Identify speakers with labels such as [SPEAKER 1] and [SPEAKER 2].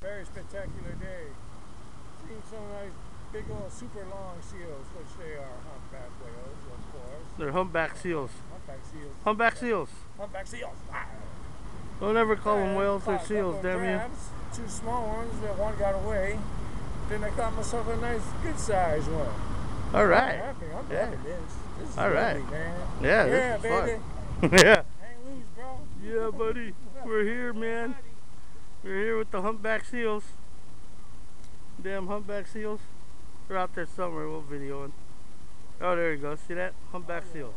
[SPEAKER 1] Very spectacular day. Seeing some nice big old super long seals, which they are humpback whales, of course.
[SPEAKER 2] They're humpback seals.
[SPEAKER 1] Humpback seals.
[SPEAKER 2] Humpback seals.
[SPEAKER 1] Humpback seals. Ah.
[SPEAKER 2] Don't ever call them whales
[SPEAKER 1] a
[SPEAKER 2] seals, damn you.
[SPEAKER 1] crabs, Two small ones, but one got away. Then I got myself a nice, good sized one.
[SPEAKER 2] All
[SPEAKER 1] I'm happy. I'm
[SPEAKER 2] Yeah.
[SPEAKER 1] loving this. This is
[SPEAKER 2] All right.
[SPEAKER 1] lovely, man.
[SPEAKER 2] Yeah, this
[SPEAKER 1] yeah,
[SPEAKER 2] is
[SPEAKER 1] baby.
[SPEAKER 2] fun. yeah.
[SPEAKER 1] Hang loose, bro.
[SPEAKER 2] Yeah, buddy. We're here, man. We're here with the humpback seals. Damn humpback seals. They're out there somewhere. We'll video videoing. Oh, there you go. See that? Humpback seal.